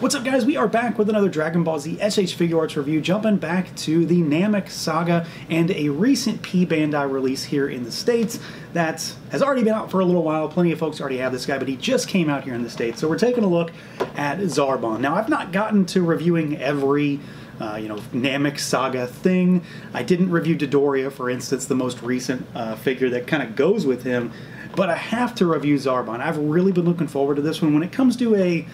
What's up guys, we are back with another Dragon Ball Z SH Figuarts review, jumping back to the Namek Saga and a recent P Bandai release here in the States that has already been out for a little while. Plenty of folks already have this guy, but he just came out here in the States. So we're taking a look at Zarbon. Now I've not gotten to reviewing every uh, you know, Namek Saga thing. I didn't review Dodoria, for instance, the most recent uh, figure that kind of goes with him, but I have to review Zarbon. I've really been looking forward to this one. When it comes to a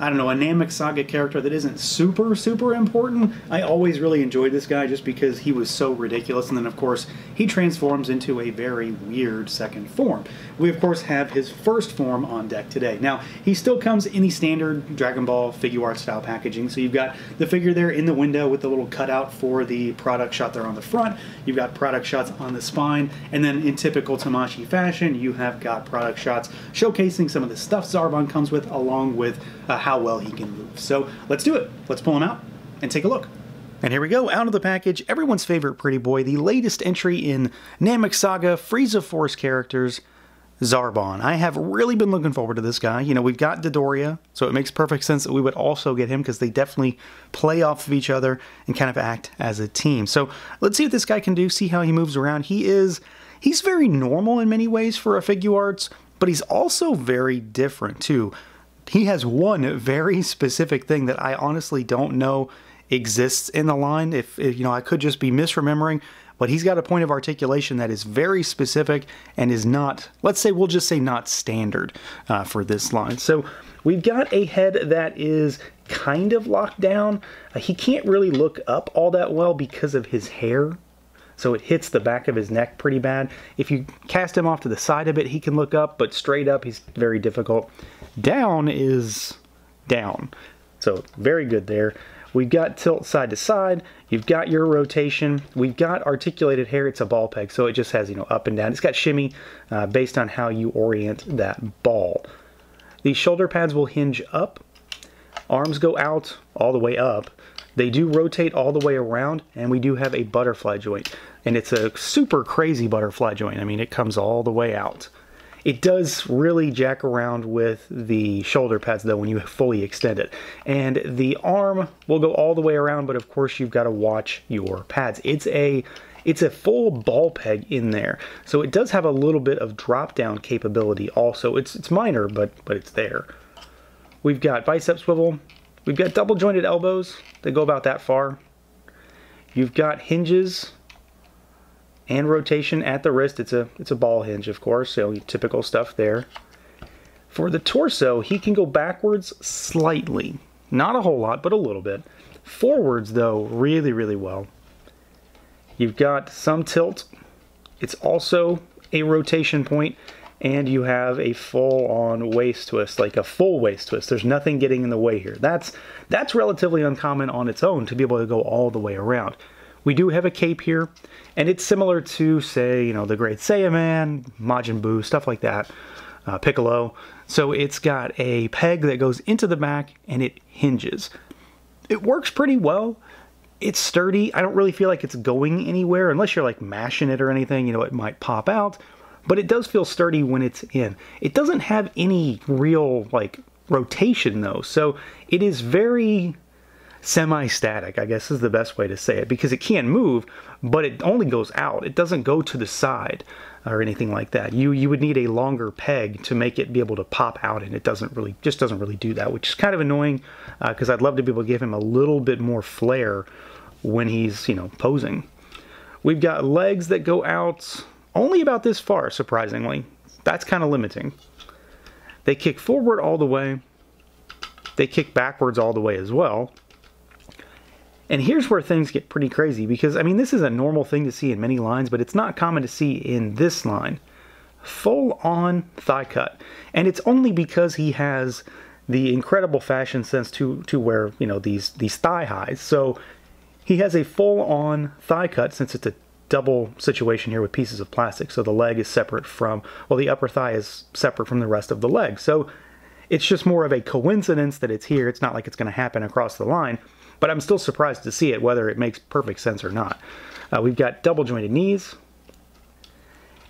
I don't know, a Namek Saga character that isn't super, super important. I always really enjoyed this guy just because he was so ridiculous. And then, of course, he transforms into a very weird second form. We, of course, have his first form on deck today. Now, he still comes in the standard Dragon Ball figure art style packaging. So you've got the figure there in the window with the little cutout for the product shot there on the front. You've got product shots on the spine. And then in typical Tamashii fashion, you have got product shots showcasing some of the stuff Zarbon comes with along with uh, how well he can move. So let's do it. Let's pull him out and take a look. And here we go, out of the package, everyone's favorite pretty boy, the latest entry in Namek Saga Frieza Force characters, Zarbon. I have really been looking forward to this guy. You know, we've got Dodoria, so it makes perfect sense that we would also get him because they definitely play off of each other and kind of act as a team. So let's see what this guy can do, see how he moves around. He is, he's very normal in many ways for a Figuarts, but he's also very different too he has one very specific thing that I honestly don't know exists in the line. If, if, you know, I could just be misremembering, but he's got a point of articulation that is very specific and is not, let's say, we'll just say not standard uh, for this line. So we've got a head that is kind of locked down. Uh, he can't really look up all that well because of his hair so it hits the back of his neck pretty bad. If you cast him off to the side a bit, he can look up, but straight up, he's very difficult. Down is down. So very good there. We've got tilt side to side. You've got your rotation. We've got articulated hair. It's a ball peg, so it just has, you know, up and down. It's got shimmy uh, based on how you orient that ball. These shoulder pads will hinge up. Arms go out all the way up. They do rotate all the way around, and we do have a butterfly joint. And it's a super crazy butterfly joint. I mean, it comes all the way out. It does really jack around with the shoulder pads though when you fully extend it. And the arm will go all the way around, but of course you've got to watch your pads. It's a it's a full ball peg in there. So it does have a little bit of drop down capability also. It's it's minor, but but it's there. We've got bicep swivel, We've got double jointed elbows that go about that far. You've got hinges and rotation at the wrist. It's a it's a ball hinge, of course, so typical stuff there. For the torso, he can go backwards slightly. Not a whole lot, but a little bit. Forwards, though, really, really well. You've got some tilt. It's also a rotation point and you have a full-on waist twist, like a full waist twist. There's nothing getting in the way here. That's that's relatively uncommon on its own to be able to go all the way around. We do have a cape here, and it's similar to, say, you know, the Great Saiyaman, Majin Buu, stuff like that, uh, Piccolo. So it's got a peg that goes into the back, and it hinges. It works pretty well. It's sturdy. I don't really feel like it's going anywhere unless you're like mashing it or anything. You know, it might pop out but it does feel sturdy when it's in. It doesn't have any real like rotation though, so it is very semi-static, I guess is the best way to say it, because it can move, but it only goes out. It doesn't go to the side or anything like that. You you would need a longer peg to make it be able to pop out, and it doesn't really just doesn't really do that, which is kind of annoying because uh, I'd love to be able to give him a little bit more flair when he's you know posing. We've got legs that go out only about this far, surprisingly. That's kind of limiting. They kick forward all the way. They kick backwards all the way as well. And here's where things get pretty crazy because, I mean, this is a normal thing to see in many lines, but it's not common to see in this line. Full on thigh cut. And it's only because he has the incredible fashion sense to, to wear, you know, these, these thigh highs. So he has a full on thigh cut since it's a double situation here with pieces of plastic. So the leg is separate from, well, the upper thigh is separate from the rest of the leg. So it's just more of a coincidence that it's here. It's not like it's going to happen across the line, but I'm still surprised to see it, whether it makes perfect sense or not. Uh, we've got double jointed knees.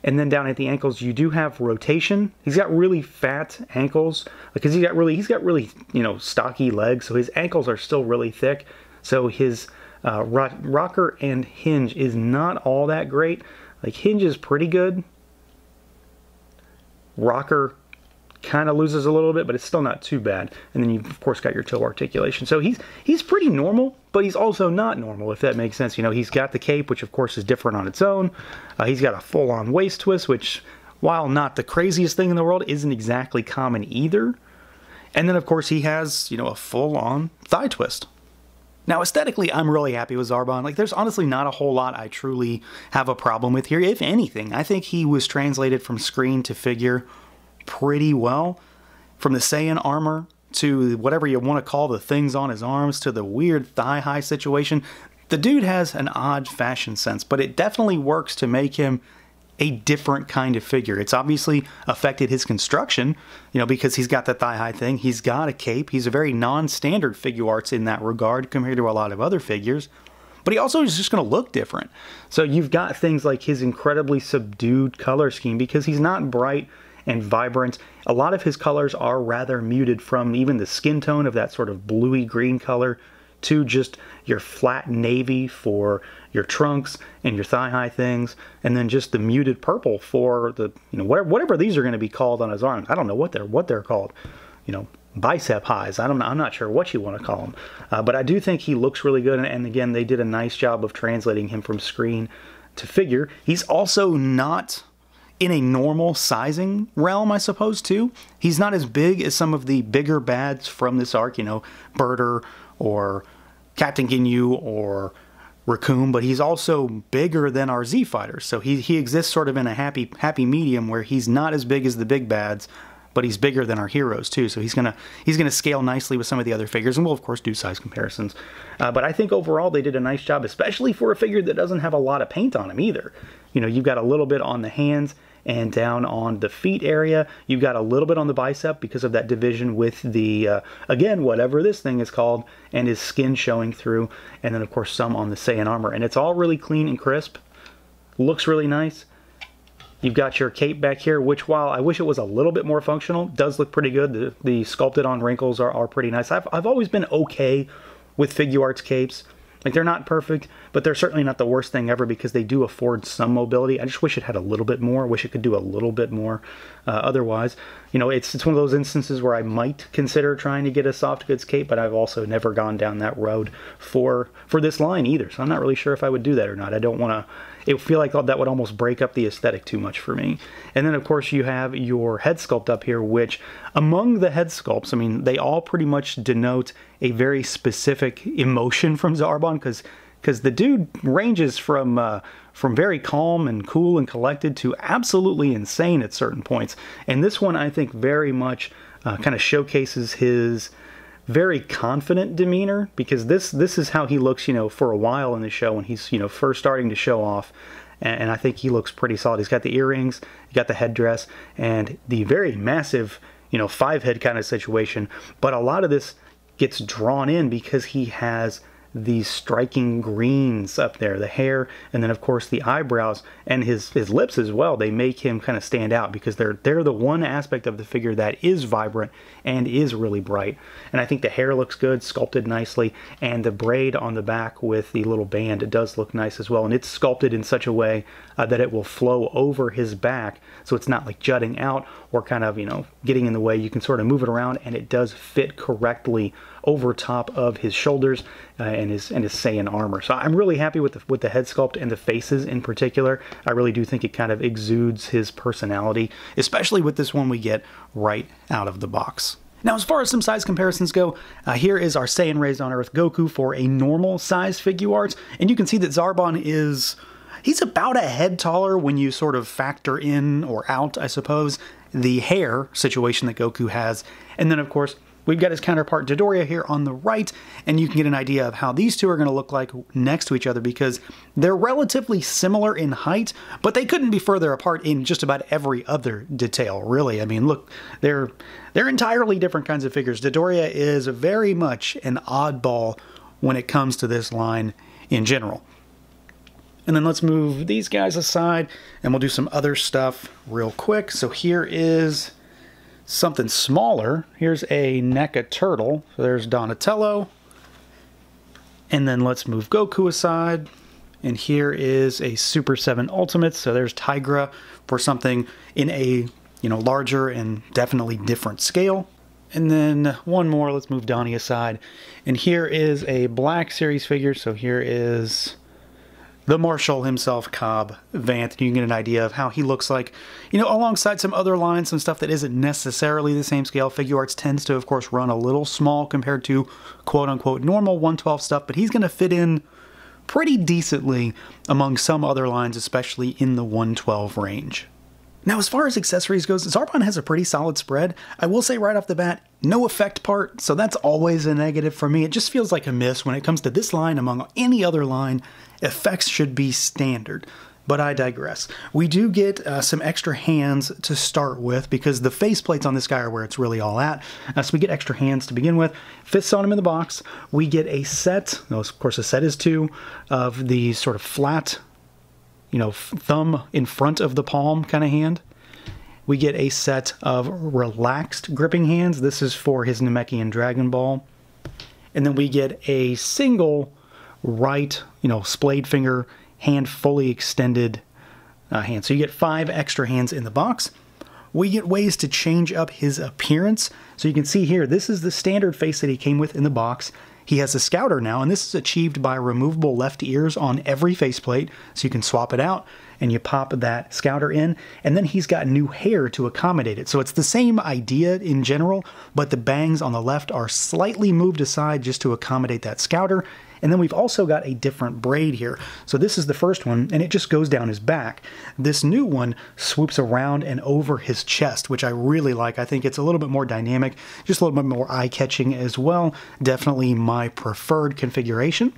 And then down at the ankles, you do have rotation. He's got really fat ankles because he's got really he's got really you know stocky legs, so his ankles are still really thick. So his uh, rocker and hinge is not all that great. Like hinge is pretty good. Rocker kind of loses a little bit, but it's still not too bad. And then you've of course got your toe articulation. So he's he's pretty normal, but he's also not normal, if that makes sense. You know, he's got the cape, which of course is different on its own. Uh, he's got a full-on waist twist, which, while not the craziest thing in the world, isn't exactly common either. And then of course he has, you know, a full-on thigh twist. Now, aesthetically, I'm really happy with Zarbon. Like, there's honestly not a whole lot I truly have a problem with here. If anything, I think he was translated from screen to figure pretty well. From the Saiyan armor to whatever you want to call the things on his arms to the weird thigh high situation, the dude has an odd fashion sense, but it definitely works to make him a different kind of figure. It's obviously affected his construction, you know, because he's got the thigh high thing. He's got a cape. He's a very non standard Figuarts in that regard compared to a lot of other figures. But he also is just going to look different. So you've got things like his incredibly subdued color scheme because he's not bright and vibrant. A lot of his colors are rather muted from even the skin tone of that sort of bluey green color to just your flat navy for your trunks and your thigh high things, and then just the muted purple for the you know whatever, whatever these are going to be called on his arms. I don't know what they're what they're called. You know, bicep highs. I don't know. I'm not sure what you want to call them, uh, but I do think he looks really good. And, and again, they did a nice job of translating him from screen to figure. He's also not in a normal sizing realm, I suppose, too. He's not as big as some of the bigger bads from this arc, you know, Burter or Captain Ginyu or Recoome, but he's also bigger than our Z fighters. So he, he exists sort of in a happy happy medium where he's not as big as the big bads, but he's bigger than our heroes too. So he's gonna he's gonna scale nicely with some of the other figures, and we'll of course do size comparisons. Uh, but I think overall they did a nice job, especially for a figure that doesn't have a lot of paint on him either. You know, you've got a little bit on the hands and down on the feet area. You've got a little bit on the bicep because of that division with the, uh, again, whatever this thing is called, and his skin showing through. And then, of course, some on the Saiyan armor. And it's all really clean and crisp. Looks really nice. You've got your cape back here, which while I wish it was a little bit more functional, does look pretty good. The, the sculpted on wrinkles are, are pretty nice. I've, I've always been okay with Figuarts capes. Like they're not perfect, but they're certainly not the worst thing ever because they do afford some mobility. I just wish it had a little bit more. I wish it could do a little bit more. Uh, otherwise, you know, it's it's one of those instances where I might consider trying to get a soft goods cape, but I've also never gone down that road for for this line either. So I'm not really sure if I would do that or not. I don't want to it feel like that would almost break up the aesthetic too much for me. And then of course you have your head sculpt up here, which among the head sculpts, I mean, they all pretty much denote a very specific emotion from Zarbon because because the dude ranges from uh, from very calm and cool and collected to absolutely insane at certain points. And this one, I think, very much uh, kind of showcases his very confident demeanor because this this is how he looks, you know, for a while in the show when he's you know first starting to show off, and, and I think he looks pretty solid. He's got the earrings, he got the headdress, and the very massive you know five head kind of situation. But a lot of this gets drawn in because he has these striking greens up there, the hair, and then of course the eyebrows and his his lips as well. They make him kind of stand out because they're they're the one aspect of the figure that is vibrant and is really bright. And I think the hair looks good, sculpted nicely, and the braid on the back with the little band it does look nice as well. And it's sculpted in such a way uh, that it will flow over his back, so it's not like jutting out or kind of you know getting in the way. You can sort of move it around, and it does fit correctly over top of his shoulders uh, and his and his Saiyan armor. So I'm really happy with the with the head sculpt and the faces in particular. I really do think it kind of exudes his personality, especially with this one we get right out of the box. Now, as far as some size comparisons go, uh, here is our Saiyan Raised on Earth Goku for a normal size Figuarts, and you can see that Zarbon is he's about a head taller when you sort of factor in or out, I suppose, the hair situation that Goku has, and then of course We've got his counterpart Dodoria here on the right, and you can get an idea of how these two are going to look like next to each other because they're relatively similar in height, but they couldn't be further apart in just about every other detail, really. I mean, look, they're they're entirely different kinds of figures. Dodoria is very much an oddball when it comes to this line in general. And then let's move these guys aside and we'll do some other stuff real quick. So here is something smaller. Here's a NECA turtle. So there's Donatello. And then let's move Goku aside. And here is a Super 7 Ultimate. So there's Tygra for something in a you know larger and definitely different scale. And then one more, let's move Donnie aside. And here is a Black Series figure. So here is the Marshal himself, Cobb Vanth. You can get an idea of how he looks like, you know, alongside some other lines, some stuff that isn't necessarily the same scale. Figuarts tends to, of course, run a little small compared to quote unquote normal 112 stuff, but he's going to fit in pretty decently among some other lines, especially in the 112 range. Now, as far as accessories goes, Zarbon has a pretty solid spread. I will say right off the bat, no effect part, so that's always a negative for me. It just feels like a miss when it comes to this line among any other line. Effects should be standard. But I digress. We do get uh, some extra hands to start with because the faceplates on this guy are where it's really all at. Uh, so we get extra hands to begin with. Fists on him in the box. We get a set, of course a set is two, of the sort of flat, you know, thumb in front of the palm kind of hand we get a set of relaxed gripping hands. This is for his Namekian Dragon Ball. And then we get a single right, you know, splayed finger, hand fully extended uh, hand. So you get five extra hands in the box. We get ways to change up his appearance. So you can see here, this is the standard face that he came with in the box. He has a scouter now, and this is achieved by removable left ears on every faceplate, so you can swap it out and you pop that scouter in, and then he's got new hair to accommodate it. So it's the same idea in general, but the bangs on the left are slightly moved aside just to accommodate that scouter, and then we've also got a different braid here. So this is the first one, and it just goes down his back. This new one swoops around and over his chest, which I really like. I think it's a little bit more dynamic, just a little bit more eye-catching as well. Definitely my preferred configuration.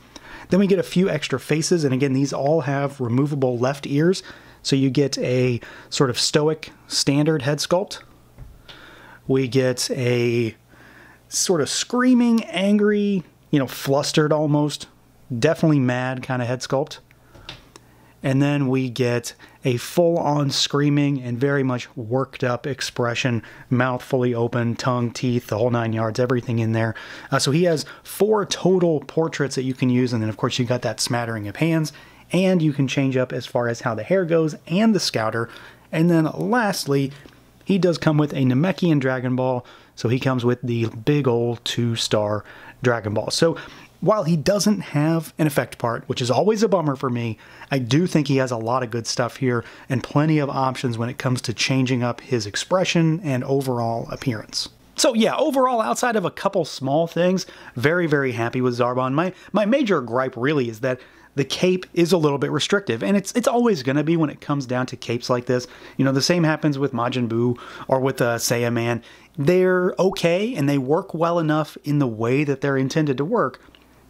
Then we get a few extra faces, and again, these all have removable left ears. So you get a sort of stoic standard head sculpt. We get a sort of screaming, angry, you know, flustered almost, definitely mad kind of head sculpt. And then we get a full on screaming and very much worked up expression, mouth fully open, tongue, teeth, the whole nine yards, everything in there. Uh, so he has four total portraits that you can use. And then, of course, you got that smattering of hands. And you can change up as far as how the hair goes and the scouter. And then lastly, he does come with a Namekian Dragon Ball. So he comes with the big old two star Dragon Ball. So while he doesn't have an effect part, which is always a bummer for me, I do think he has a lot of good stuff here and plenty of options when it comes to changing up his expression and overall appearance. So yeah, overall, outside of a couple small things, very, very happy with Zarbon. My, my major gripe really is that the cape is a little bit restrictive, and it's it's always going to be when it comes down to capes like this. You know, the same happens with Majin Buu or with uh, Saiyaman. They're okay, and they work well enough in the way that they're intended to work,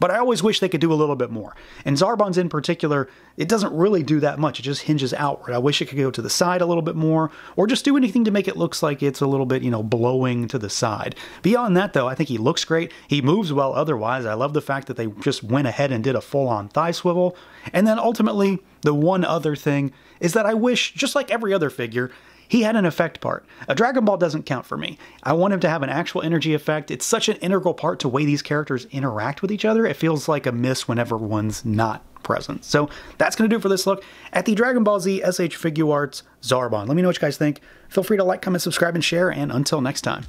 but I always wish they could do a little bit more. And Zarbon's in particular, it doesn't really do that much. It just hinges outward. I wish it could go to the side a little bit more, or just do anything to make it looks like it's a little bit, you know, blowing to the side. Beyond that, though, I think he looks great. He moves well otherwise. I love the fact that they just went ahead and did a full-on thigh swivel. And then ultimately, the one other thing is that I wish, just like every other figure, he had an effect part. A Dragon Ball doesn't count for me. I want him to have an actual energy effect. It's such an integral part to way these characters interact with each other. It feels like a miss whenever one's not present. So that's going to do it for this look at the Dragon Ball Z SH Figuarts Zarbon. Let me know what you guys think. Feel free to like, comment, subscribe, and share, and until next time.